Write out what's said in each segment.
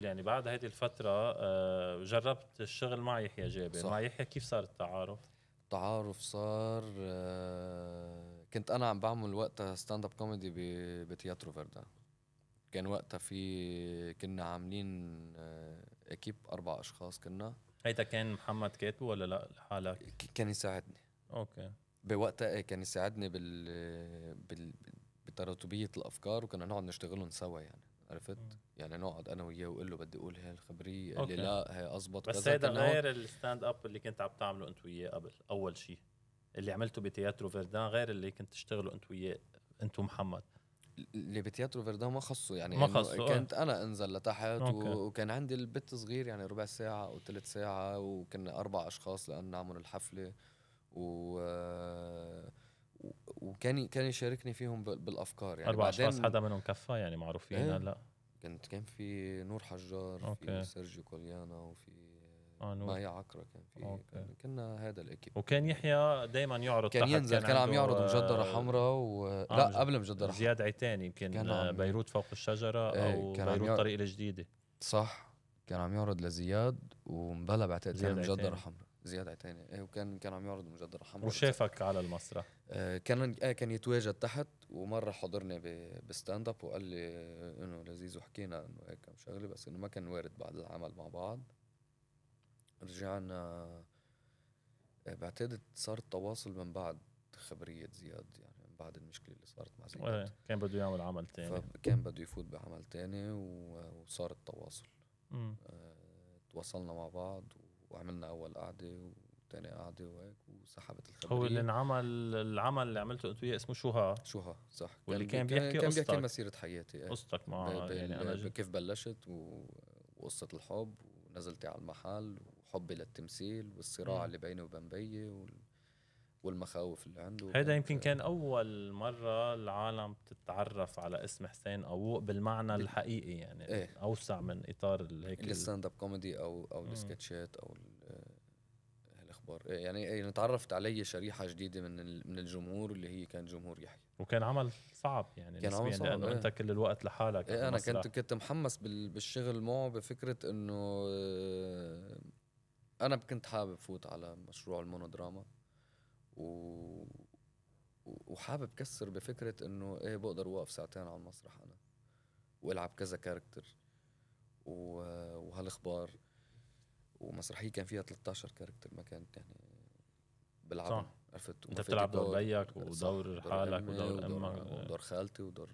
يعني بعد هذه الفترة آه، جربت الشغل مع يحيى جابر. صح. مع يحيى كيف صار التعارف؟ التعارف صار آه، كنت أنا عم بعمل وقتها stand-up comedy بتياترو فردان كان وقتها في كنا عاملين آه، équipe أربع أشخاص كنا. هيدا كان محمد كاتبه ولا لا؟ لحالك؟ كان يساعدني. أوكي. بوقتها إيه كان يساعدني بال بال بتراتبية الأفكار وكنا نقعد نشتغلهم سوا يعني. عرفت؟ يعني نقعد أنا وياه واقول له بدي أقول هاي الخبريه أوكي. لي لا هي اضبط بس هيدا غير ال stand-up اللي كنت عم تعمله أنت وياه قبل أول شيء اللي عملته بتياترو فيردان غير اللي كنت تشتغلوا أنت وياه أنت ومحمد اللي بتياترو فيردان ما خصه يعني ما خصه، آه. كنت أنا أنزل لتحت أوكي. وكان عندي ال bit صغير يعني ربع ساعة أو ثلث ساعة وكنا أربع أشخاص لأن نعمل الحفلة و وكان كان يشاركني فيهم بال- بالأفكار يعني أربع أشخاص حدا منهم كفى يعني معروفين إيه. هلا كان في نور حجار أوكي. في سيرجيو كوليانا وفي آه،. مايا عكرة كان في أوكي. كان- كنا هذا ال équipe وكان يحيى دائما يعرض كان ينزل كان عم عنده، يعرض آه، مجدرة حمراء و... آه، لا قبل مجدرة حمراء زياد عيتاني يمكن كان آه، عم- بيروت فوق الشجرة إيه، أو كان عم بيروت يع- طريق الجديده صح كان عم يعرض لزياد ومبلا بعتقد كان مجدرة عيتاني. حمراء زياد عيتاني إيه وكان كان عم يعرض مجدرة حمراء وشافك على المسرح. آه كان آه كان يتواجد تحت ومرة حضرني ب stand-up وقال لي إنه لذيذ وحكينا إنه هيك كم شغلة بس إنه ما كان وارد بعد العمل مع بعض. رجعنا آه، بعتقد صار التواصل من بعد خبرية زياد يعني من بعد المشكلة اللي صارت مع زياد. إيه، كان بده يعمل عمل تاني. فكان بده يفوت بعمل تاني و- وصار التواصل. آه، تواصلنا مع بعض وعملنا أول قعدة وتاني قعدة وهيك وسحبت الخبرية هو اللي انعمل العمل اللي عملته أنت وياه اسمه شو ها شو ها صح واللي كان بي- بيحكي كان بيحكي قصتك. مسيرة حياتي إيه. قصتك معه بال- يعني أنا جد كيف بلشت و... وقصة الحب ونزلتي على المحل وحبي للتمثيل والصراع مم. اللي بيني وبين بيي وال... والمخاوف اللي عنده هيدا يمكن كان أول مرة العالم تتعرف على اسم حسين أو بالمعنى الحقيقي يعني إيه. أوسع من إطار هيك ال- ال stand-up comedy أو أو. السكتشات أو ال- الأخبار إيه يعني إيه تعرفت علي شريحة جديدة من من الجمهور اللي هي كان جمهور يحيى وكان عمل صعب يعني كان عمل صعب، لأنه إيه. أنت كل الوقت لحالك إيه أنا. كنت كنت محمس بال- بالشغل معه بفكرة إنه آه، أنا كنت حابب فوت على مشروع المونودراما و وحابب كسر بفكرة إنه إيه بقدر أوقف ساعتين على المسرح أنا وألعب كذا character و- وهالأخبار ومسرحية كان فيها 13 character ما كانت يعني بلعبهم صح. عرفت أنت بتلعب دور بيّك ودور دور حالك ودور أمك. ودور خالتي ودور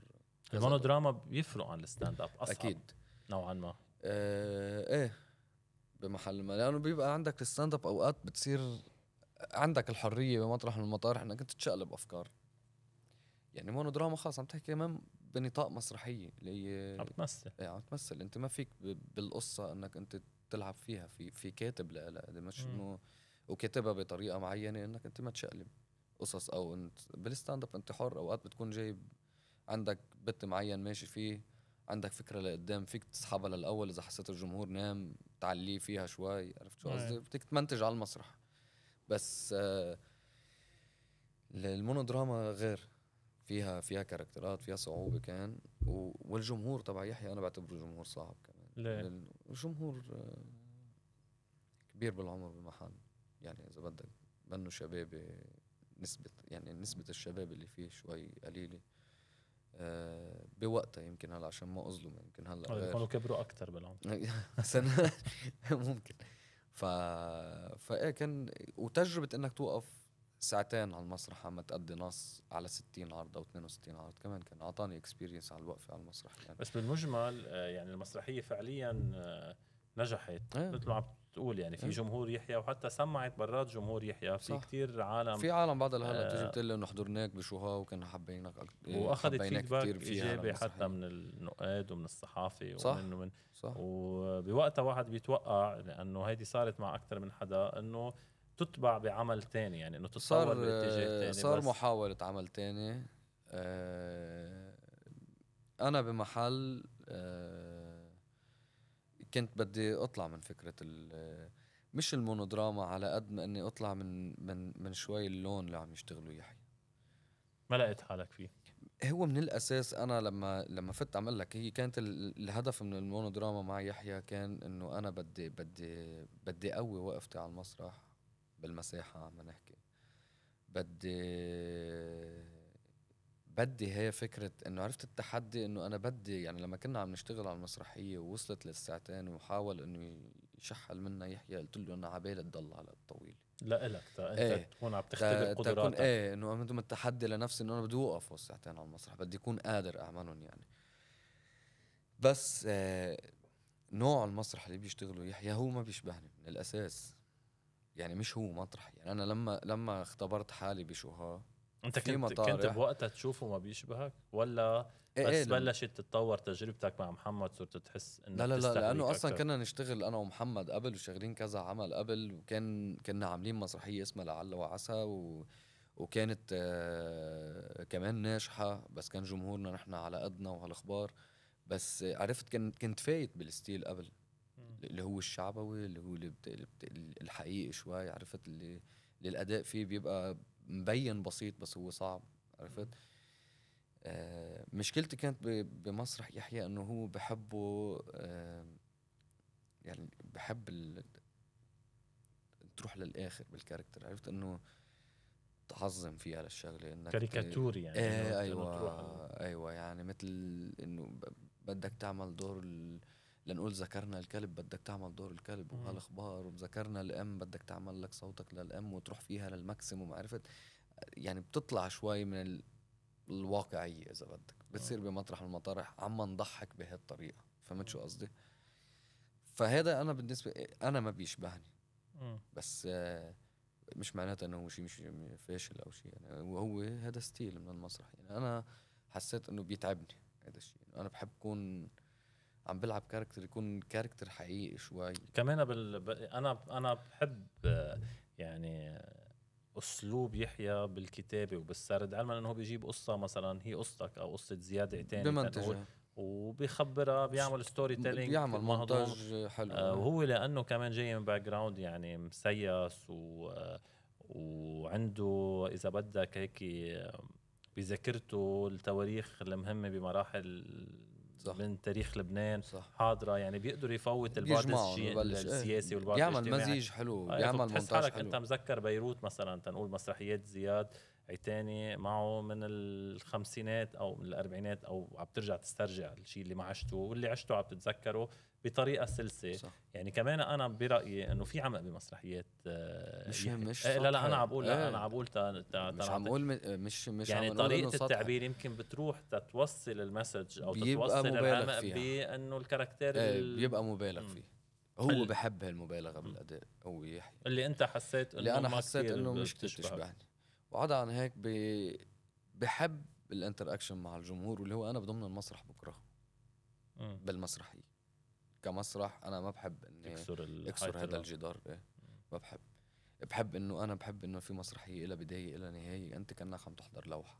المونودراما بيفرق عن ال stand-up أصعب أكيد. نوعا ما. آه إيه بمحل ما لأنه بيبقى عندك ال stand-up أوقات بتصير عندك الحرية بمطرح من المطارح إنك أنت تشقلب افكار يعني مونودراما خاص عم تحكي كمان بنطاق مسرحية اللي هي عم تمثل. إيه، عم تمثل. أنت ما فيك بالقصة إنك أنت تلعب فيها. في في كاتب لها ده مش. إنه وكاتبها بطريقة معينة إنك أنت ما تشقلب قصص أو أنت بال stand-up أنت حر. أوقات بتكون جايب عندك bit معين ماشي فيه عندك فكرة لقدام فيك تسحبها للأول إذا حسيت الجمهور نام تعليه فيها شوي عرفت شو. قصدي؟ بدك تمنتج على المسرح. بس آه المونودراما غير. فيها فيها كاركترات فيها صعوبة كان. والجمهور تبع يحيى أنا بعتبره جمهور صعب كمان. ليه؟ الجمهور آه، كبير بالعمر بالمحل يعني إذا بدك منه شبابي نسبة يعني نسبة الشباب اللي فيه شوي قليلة آه بوقتها يمكن هلأ عشان ما اظلم يمكن هلأ يكونوا كبروا أكثر بالعمر. ممكن. ف فايه كان وتجربة إنك توقف ساعتين على المسرح عم تأدي نص على 60 عرض أو 62 عرض كمان كان أعطاني experience على الوقفة على المسرح يعني بس بالمجمل آه، يعني المسرحية فعليا آه، نجحت. مثل ما عم تقول يعني في إيه. جمهور يحيى وحتى سمعت برات جمهور يحيى في صح. كتير عالم في عالم بعد هلا آه. بتيجي بتقول لي إنه حضرناك ب show ها وكنا حابينك أك- واخذت feedback إيجابي حتى. من النقاد ومن الصحافة صح. ومن من صح وبوقتها واحد بيتوقع لأنه هيدي صارت مع أكثر من حدا إنه تتبع بعمل تاني يعني إنه تتطور صار باتجاه تاني صار بس محاولة عمل تاني آه، أنا بمحل آه، كنت بدي أطلع من فكرة ال- مش المونودراما على قد ما إني أطلع من من من شوي اللون اللي عم يشتغلوا يحيى. ما لقيت حالك فيه؟ هو من الأساس أنا لما لما فت عم لك هي كانت الهدف من المونودراما مع يحيى كان إنه أنا بدي بدي بدي أقوي وقفتي على المسرح بالمساحة عم نحكي. بدي بدي هي فكرة إنه عرفت التحدي إنه أنا بدي يعني لما كنا عم نشتغل على المسرحية ووصلت للساعتين وحاول إنه يشحل منا يحيى قلت له أنا عبالي تضل على الطويل. لا لك أنت إيه. تكون عم تختبر قدراتك. إيه إنه أنا التحدي لنفسي إنه أنا بدي أوقف ساعتين على المسرح بدي أكون قادر أعملهم يعني. بس آه نوع المسرح اللي بيشتغلوا يحيى هو ما بيشبهني من الأساس. يعني مش هو مطرح يعني أنا لما لما اختبرت حالي بشوها انت كنت كنت بوقتها تشوفه ما بيشبهك؟ ولا إيه بس إيه بلشت تتطور تجربتك مع محمد صرت تحس انه لا لا لا لأنه أصلا كنا نشتغل أنا ومحمد قبل وشغالين كذا عمل قبل وكان كنا عاملين مسرحية اسمها لعل وعسى و وكانت آه كمان ناجحة بس كان جمهورنا نحن على قدنا وهالأخبار. بس عرفت كنت كنت فايت بال style قبل اللي هو الشعبوي اللي هو اللي بت... الحقيقي شوي عرفت اللي, اللي الاداء فيه بيبقى مبين بسيط بس هو صعب عرفت؟ آه مشكلتي كانت بمسرح يحيى إنه هو بحبه آه يعني بحب ال... تروح للآخر بال character عرفت؟ إنه تعظم فيها للشغله إنك كاريكاتوري يعني إيه أيوه أيوه يعني مثل إنه بدك تعمل دور ال... لنقول ذكرنا الكلب بدك تعمل دور الكلب وهالأخبار وذكرنا الام بدك تعمل لك صوتك للأم وتروح فيها لل maximum عرفت؟ يعني بتطلع شوي من الواقعية إذا بدك بتصير بمطرح من المطارح عم نضحك بهالطريقة فهمت شو قصدي؟ فهذا أنا بالنسبة أنا ما بيشبهني. بس مش معناتها إنه هو شيء مش فاشل أو شيء يعني وهو هذا style من المسرح. يعني أنا حسيت إنه بيتعبني هذا الشيء أنا بحب اكون عم بلعب character يكون character حقيقي شوي. كمان بال... أنا أنا بحب يعني أسلوب يحيى بالكتابة وبالسرد علما إنه هو بيجيب قصة مثلا هي قصتك أو قصة زياد عتاني بمنتجها. وبيخبرها بيعمل storytelling بيعمل مونتاج حلو. آه وهو لأنه كمان جاي من background يعني مسيس و وعنده إذا بدك هيك بذاكرته التواريخ المهمة بمراحل صح. من تاريخ لبنان صح. حاضرة. يعني بيقدر يفوت البعد السياسي والبعد بيعمل مزيج حلو بيعمل مونتاج حلو. أنت مذكر بيروت مثلا تنقول مسرحيات زياد. عتاني معه من الخمسينات أو من الأربعينات أو عم ترجع تسترجع الشيء اللي ما عشته واللي عشته عم تتذكره بطريقة سلسة. صح. يعني كمان أنا برأيي إنه في عمق بمسرحيات آه، مش مش لا لا أنا عم بقول لا أنا عم بقول مش عم بقول مش مش يعني عم طريقة التعبير يمكن بتروح تتوصل ال message أو تتوصل العمق بانه ال character إيه بيبقى مبالغ فيه. هو بحب هالمبالغة بالأداء هو يحيى. اللي أنت حسيت إنه اللي أنا حسيت إنه مش تشبهني وعدا عن هيك بحب ال interaction مع الجمهور واللي هو أنا بضمن المسرح بكره بالمسرحية. كمسرح أنا ما بحب إني اكسر, اكسر هذا الجدار إيه. ما بحب. بحب إنه أنا بحب إنه في مسرحية لها بداية لها نهاية أنت كأنك عم تحضر لوحة.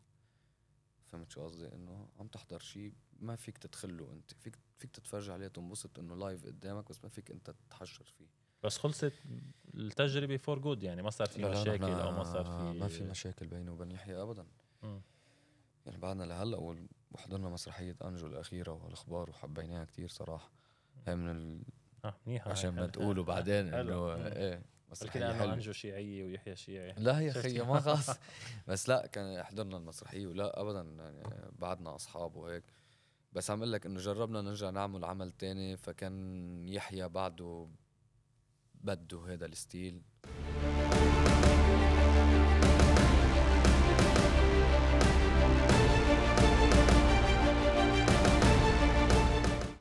فهمت شو قصدي؟ إنه عم تحضر شيء ما فيك تدخله أنت. فيك فيك تتفرج عليه تنبسط إنه live قدامك بس ما فيك أنت تتحشر فيه. بس خلصت التجربة for good يعني ما صار في مشاكل أو ما صار في ما في مشاكل بيني وبين يحيى ابدا. م. يعني بعدنا لهلأ وحضرنا مسرحية أنجو الأخيرة والأخبار وحبيناها كتير صراحة. هي من ال... آه منيحة عشان ما تقولوا بعدين إنه إيه مسرحية حلوة. أنجو شيعية ويحيى شيعي. لا يا أخي ما خاص بس لا كان حضرنا المسرحية ولا ابدا يعني بعدنا أصحاب وهيك. بس عم أقول لك إنه جربنا نرجع نعمل عمل تاني فكان يحيى بعده بده هذا الستيل.